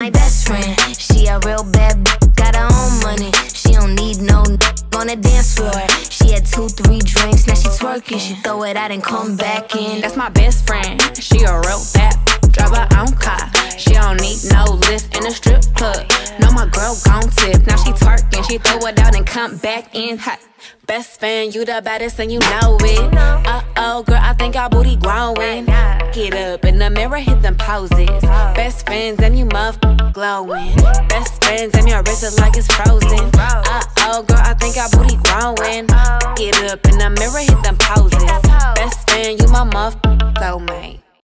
My best friend, she a real bad b- got her own money. She don't need no n- on the dance floor. She had two, three drinks, now she twerking. She throw it out and come back in. That's my best friend. She a real bad b- drive her own car. She don't need no lift in a strip club. No, my girl gon' tip. Now she twerking, she throw it out and come back in hot. Best friend, you the baddest and you know it. Uh oh, girl, I think our booty growing. Get up the mirror, hit them poses. Best friends and you muff glowing. Best friends and your wrist is like it's frozen. Uh oh, girl, I think our booty growing. Get up in the mirror, hit them poses. Best friend, you my muff soulmate.